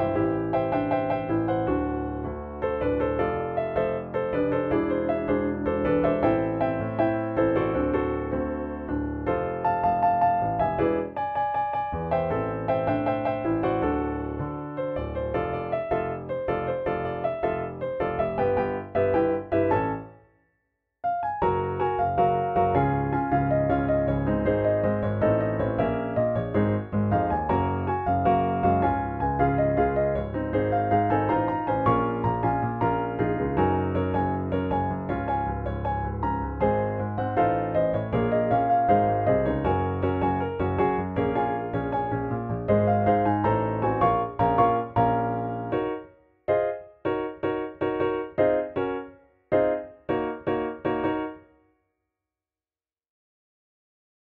you